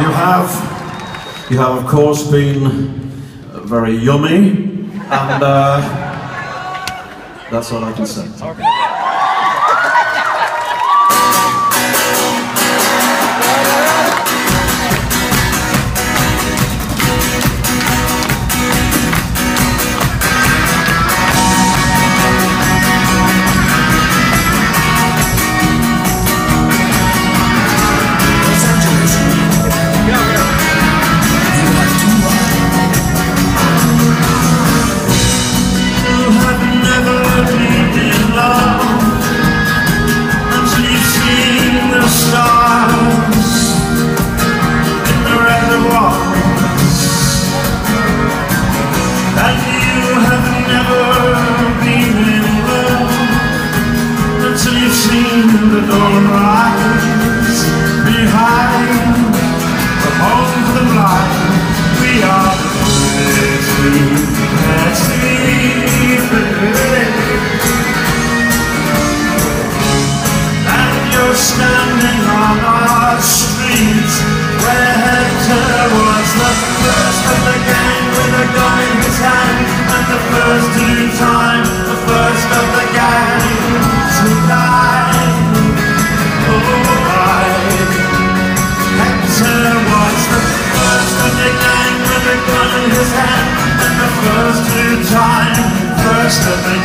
You have, you have of course been very yummy, and uh, that's all I can say. the door, I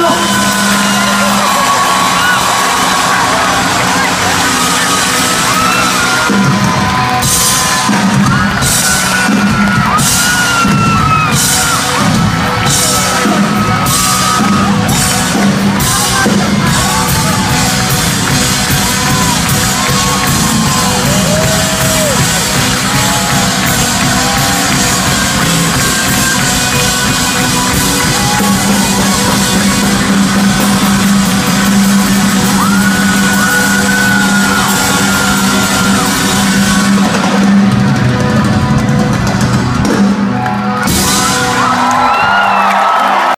の